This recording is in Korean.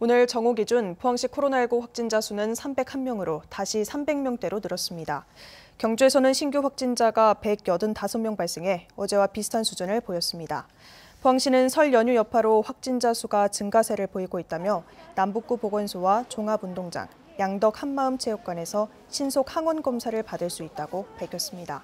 오늘 정오 기준 포항시 코로나19 확진자 수는 301명으로 다시 300명대로 늘었습니다. 경주에서는 신규 확진자가 185명 발생해 어제와 비슷한 수준을 보였습니다. 포항시는 설 연휴 여파로 확진자 수가 증가세를 보이고 있다며 남북구 보건소와 종합운동장, 양덕 한마음체육관에서 신속 항원 검사를 받을 수 있다고 밝혔습니다.